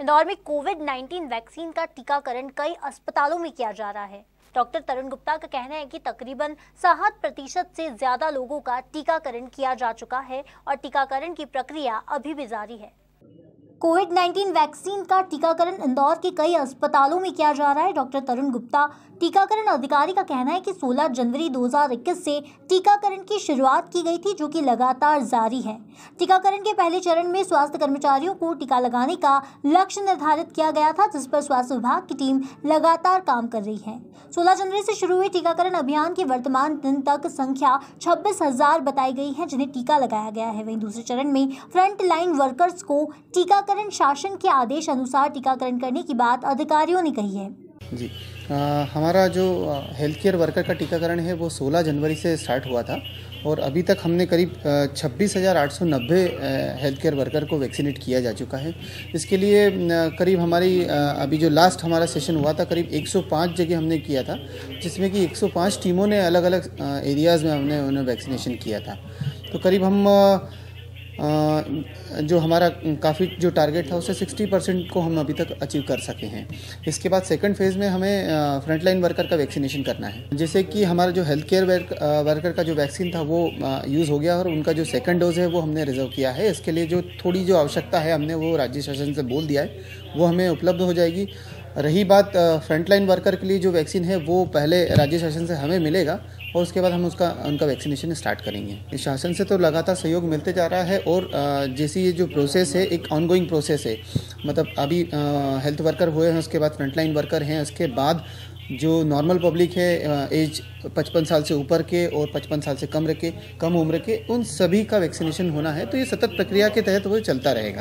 इंदौर में Covid 19 vaccine का टीकाकरण कई अस्पतालों में किया जा रहा है। डॉक्टर तरुण गुप्ता का कहना है कि तकरीबन सात प्रतिशत से ज़्यादा लोगों का टीकाकरण किया जा चुका है और टीकाकरण की प्रक्रिया अभी भी जारी है। कोविड 19 वैक्सीन का टीकाकरण इंदौर के कई अस्पतालों में किया जा रहा है। डॉक्टर तरुण गुप्ता, टीकाकरण अधिकारी का कहना है कि 16 जनवरी 2021 से टीकाकरण की शुरुआत की गई थी, जो कि लगातार जारी है। टीकाकरण के पहले चरण में स्वास्थ्य कर्मचारियों को टीका लगाने का लक्ष्य निर्धारित किया गया था, जिस पर स्वास्थ्य विभाग की टीम लगातार काम कर रही है। 16 जनवरी से शुरू हुए टीकाकरण अभियान की वर्तमान दिन तक संख्या छब्बीस बताई गई है, जिन्हें टीका लगाया गया है। वहीं दूसरे चरण में फ्रंट लाइन वर्कर्स को टीकाकरण शासन के आदेश अनुसार टीकाकरण करने की बात अधिकारियों ने कही है। जी आ, हमारा जो हेल्थ केयर वर्कर का टीकाकरण है वो 16 जनवरी से स्टार्ट हुआ था और अभी तक हमने करीब छब्बीस हज़ार आठ सौ नब्बे हेल्थ केयर वर्कर को वैक्सीनेट किया जा चुका है। इसके लिए करीब हमारी अभी जो लास्ट हमारा सेशन हुआ था करीब 105 जगह हमने किया था जिसमें कि 105 टीमों ने अलग अलग एरियाज़ में हमने उन्हें वैक्सीनेशन किया था। तो करीब हम जो हमारा काफ़ी जो टारगेट था उससे 60 परसेंट को हम अभी तक अचीव कर सके हैं। इसके बाद सेकंड फ़ेज़ में हमें फ्रंट लाइन वर्कर का वैक्सीनेशन करना है। जैसे कि हमारा जो हेल्थ केयर वर्कर का जो वैक्सीन था, वो यूज़ हो गया और उनका जो सेकंड डोज है, वो हमने रिज़र्व किया है। इसके लिए जो थोड़ी जो आवश्यकता है, हमने वो राज्य शासन से बोल दिया है, वो हमें उपलब्ध हो जाएगी। रही बात फ्रंटलाइन वर्कर के लिए जो वैक्सीन है, वो पहले राज्य शासन से हमें मिलेगा और उसके बाद हम उसका, उनका वैक्सीनेशन स्टार्ट करेंगे। शासन से तो लगातार सहयोग मिलते जा रहा है और जैसी ये जो प्रोसेस है, एक ऑनगोइंग प्रोसेस है। मतलब अभी हेल्थ वर्कर हुए हैं, उसके बाद फ्रंटलाइन वर्कर हैं, उसके बाद जो नॉर्मल पब्लिक है एज पचपन साल से ऊपर के और पचपन साल से कम रखे कम उम्र के, उन सभी का वैक्सीनेशन होना है। तो ये सतत प्रक्रिया के तहत वो चलता रहेगा।